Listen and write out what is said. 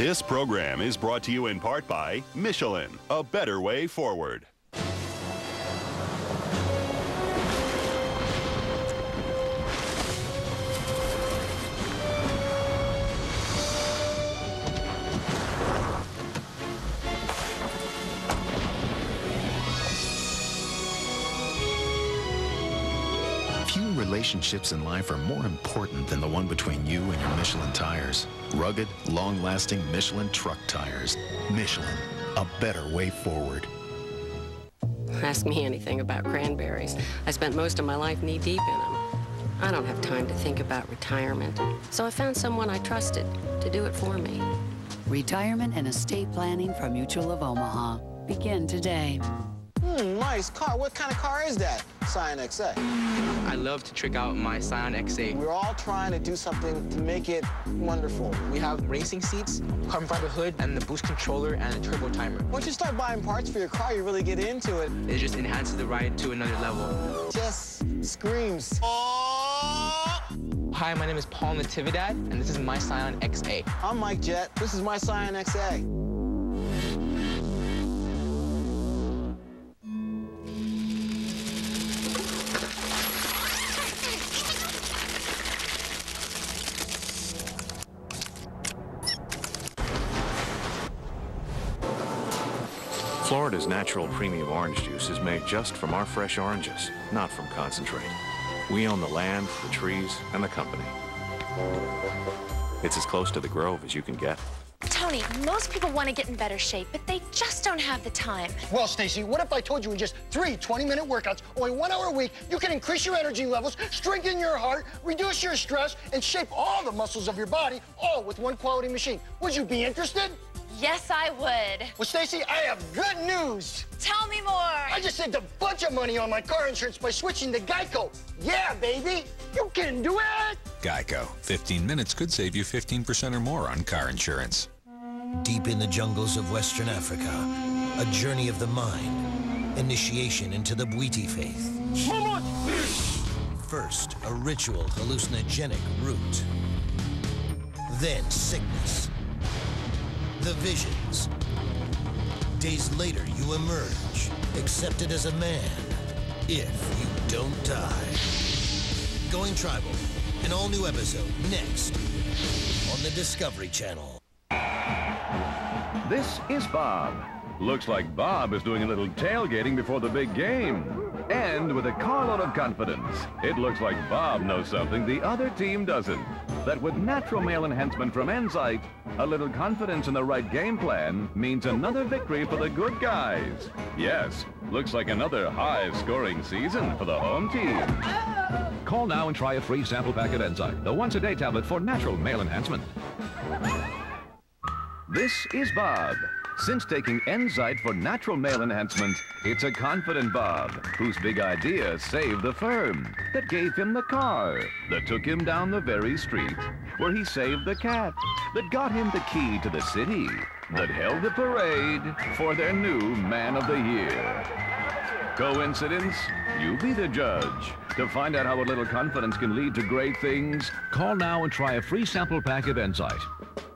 This program is brought to you in part by Michelin, a better way forward. Relationships in life are more important than the one between you and your Michelin tires. Rugged, long-lasting Michelin truck tires. Michelin, a better way forward. Ask me anything about cranberries. I spent most of my life knee deep in them. I don't have time to think about retirement, so I found someone I trusted to do it for me. Retirement and estate planning from Mutual of Omaha. Begin today. Nice car. What kind of car is that? Scion XA. I love to trick out my Scion XA. We're all trying to do something to make it wonderful. We have racing seats, carbon fiber hood, and the boost controller and the turbo timer. Once you start buying parts for your car, you really get into it. It just enhances the ride to another level. Just screams. Hi, my name is Paul Natividad, and this is my Scion XA. I'm Mike Jett. This is my Scion XA. Florida's natural premium orange juice is made just from our fresh oranges, not from concentrate. We own the land, the trees, and the company. It's as close to the Grove as you can get. Tony, most people want to get in better shape, but they just don't have the time. Well, Stacy, what if I told you in just three 20-minute workouts, only one hour a week, you can increase your energy levels, strengthen your heart, reduce your stress, and shape all the muscles of your body, all with one quality machine? Would you be interested? Yes, I would. Well, Stacy, I have good news. Tell me more. I just saved a bunch of money on my car insurance by switching to Geico. Yeah, baby, you can do it. Geico. 15 minutes could save you 15% or more on car insurance. Deep in the jungles of Western Africa, a journey of the mind, initiation into the Bwiti faith. First, a ritual hallucinogenic root. Then sickness. The visions. Days later, you emerge, accepted as a man, if you don't die. Going Tribal, an all-new episode next on the Discovery Channel. This is Bob. Looks like Bob is doing a little tailgating before the big game. And with a carload of confidence, it looks like Bob knows something the other team doesn't. That with natural male enhancement from Enzyte, a little confidence in the right game plan means another victory for the good guys. Yes, looks like another high-scoring season for the home team. Call now and try a free sample pack of Enzyte, the once-a-day tablet for natural male enhancement. This is Bob. Since taking Enzyte for natural male enhancement, it's a confident Bob whose big idea saved the firm, that gave him the car, that took him down the very street, where he saved the cat, that got him the key to the city, that held the parade for their new Man of the Year. Coincidence? You be the judge. To find out how a little confidence can lead to great things, Call now and try a free sample pack of Enzyte.